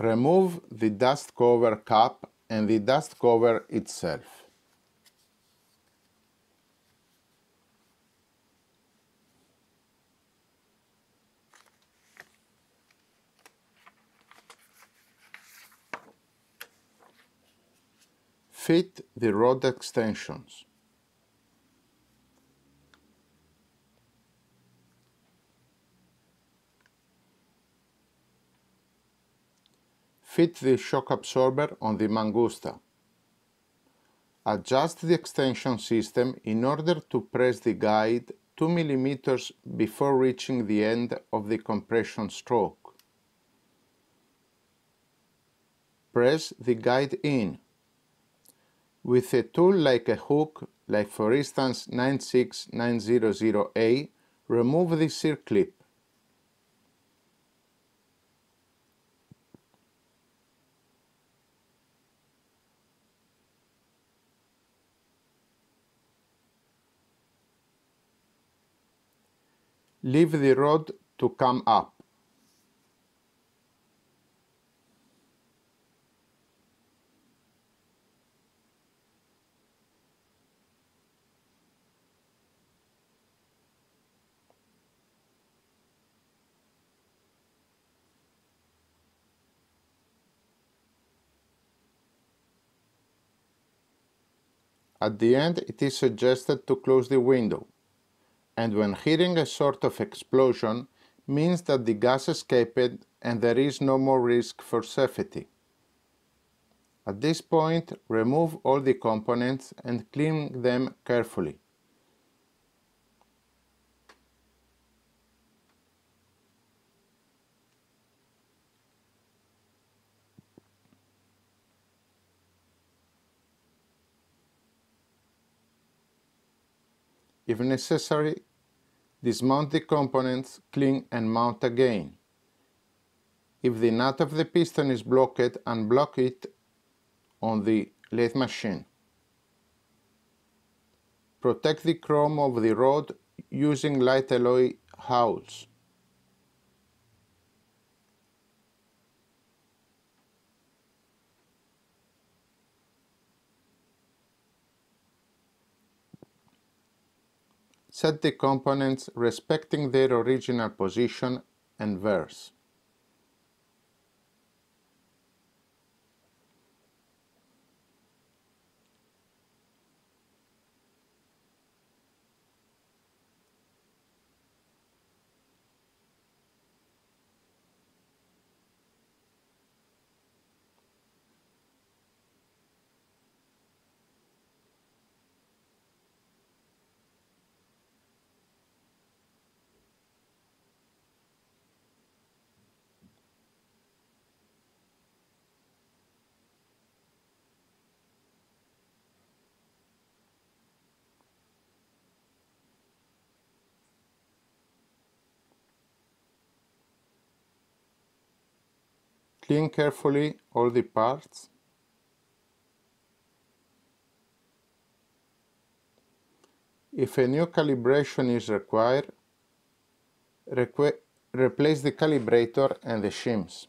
Remove the dust cover cap and the dust cover itself. Fit the rod extensions. Fit the shock absorber on the Mangusta. Adjust the extension system in order to press the guide 2 mm before reaching the end of the compression stroke. Press the guide in. With a tool like a hook, like for instance 96900A, remove the circlip. Leave the rod to come up. At the end, it is suggested to close the window and when hearing a sort of explosion means that the gas escaped and there is no more risk for safety. At this point, remove all the components and clean them carefully. If necessary, dismount the components, clean and mount again. If the nut of the piston is blocked, unblock it on the lathe machine. Protect the chrome of the rod using light alloy howls. Set the components respecting their original position and verse. Clean carefully all the parts. If a new calibration is required, replace the calibrator and the shims.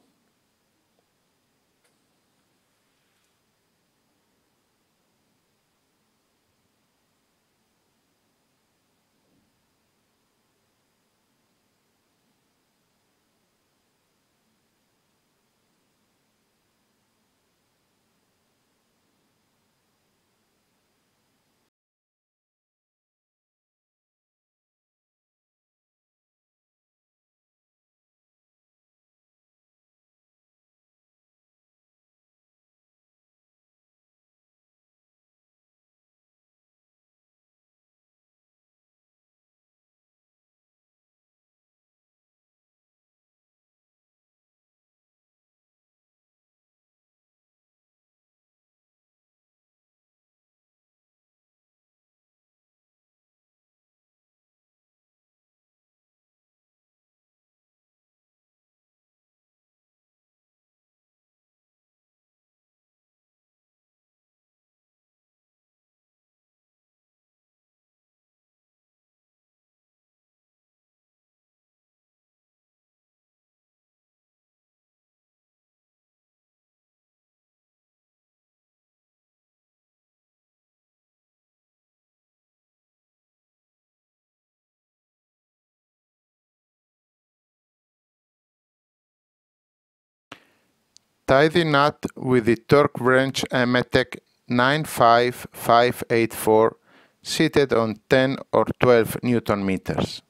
Tie the nut with the torque wrench Emmetec 95584 seated on 10 or 12 Newton meters.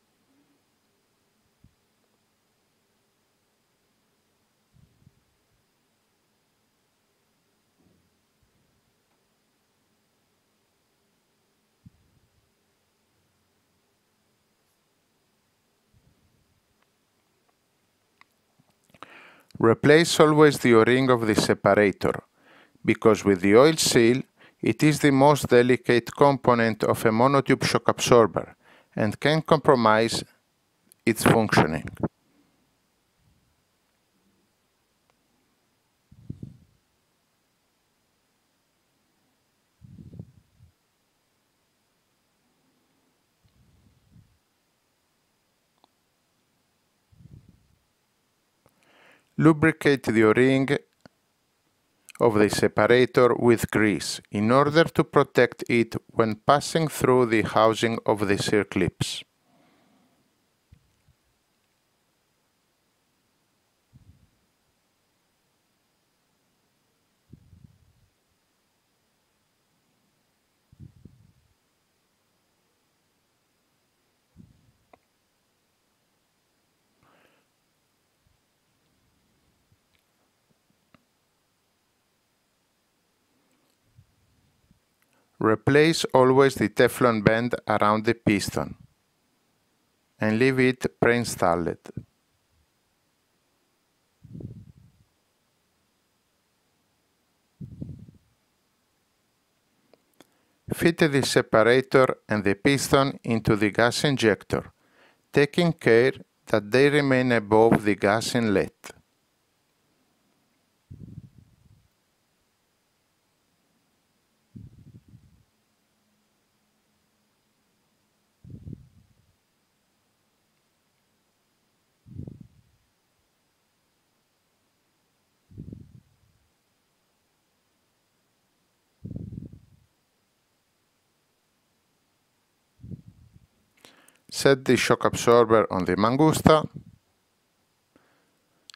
Replace always the o-ring of the separator, because with the oil seal it is the most delicate component of a monotube shock absorber and can compromise its functioning. Lubricate the o-ring of the separator with grease in order to protect it when passing through the housing of the circlips. Replace always the Teflon band around the piston and leave it pre-installed. Fit the separator and the piston into the gas injector, taking care that they remain above the gas inlet. Set the shock absorber on the Mangusta.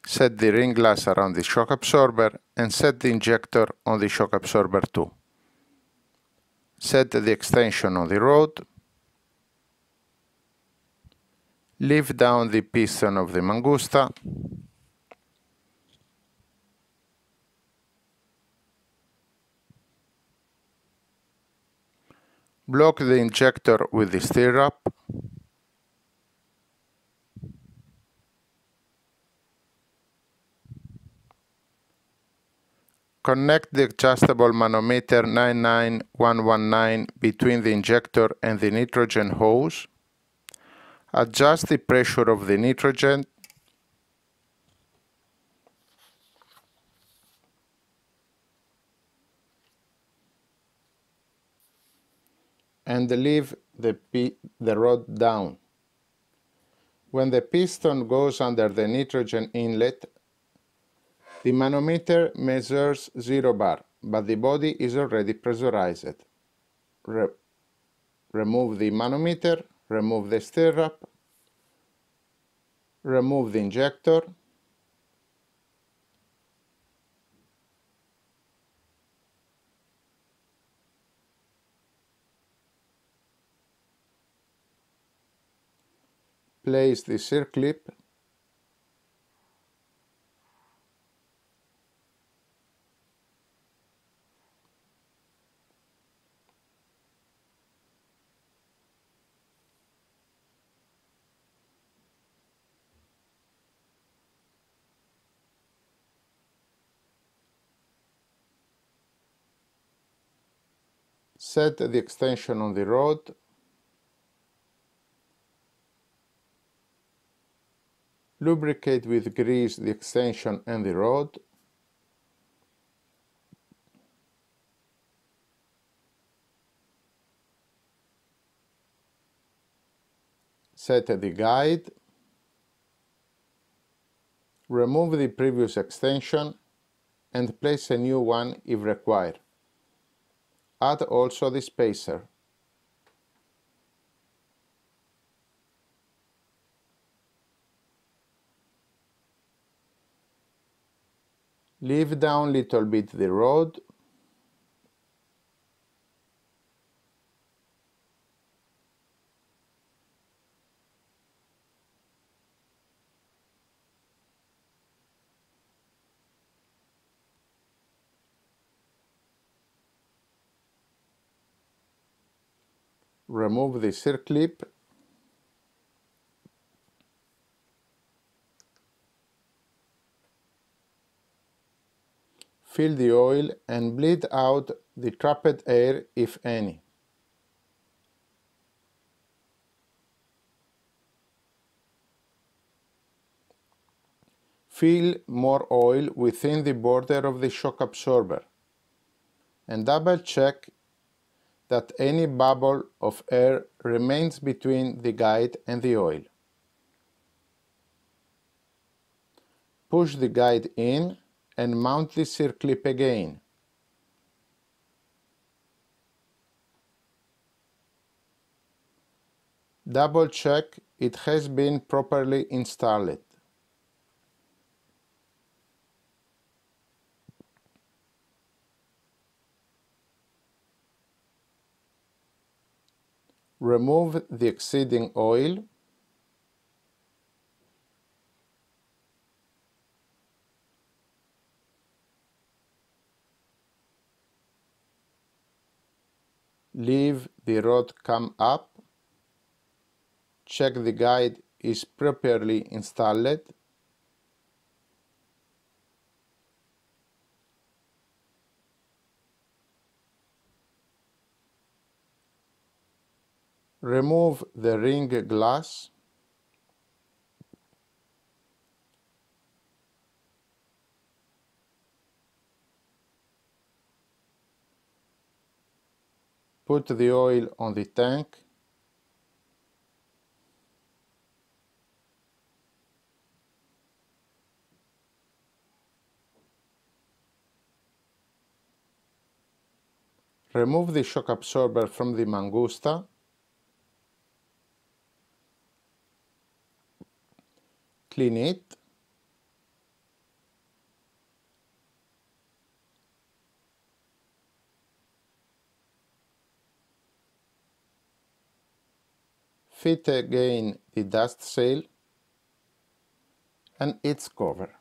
Set the ring glass around the shock absorber and set the injector on the shock absorber too. Set the extension on the rod. Lift down the piston of the Mangusta. Block the injector with the stirrup. Connect the adjustable manometer 99119 between the injector and the nitrogen hose. Adjust the pressure of the nitrogen and leave the, the rod down. When the piston goes under the nitrogen inlet, the manometer measures 0 bar, but the body is already pressurized. Re remove the manometer, remove the stirrup, remove the injector, place the circlip set the extension on the rod lubricate with grease the extension and the rod set the guide. Remove the previous extension and place a new one if required Add also the spacer. Leave down little bit the rod remove the circlip fill the oil and bleed out the trapped air if any. Fill more oil within the border of the shock absorber and double check that any bubble of air remains between the guide and the oil. Push the guide in and mount the circlip again. Double check it has been properly installed. Remove the exceeding oil. Leave the rod come up, check the guide is properly installed, remove the ring glass. Put the oil on the tank. Remove the shock absorber from the Mangusta clean it fit again the dust sail and its cover.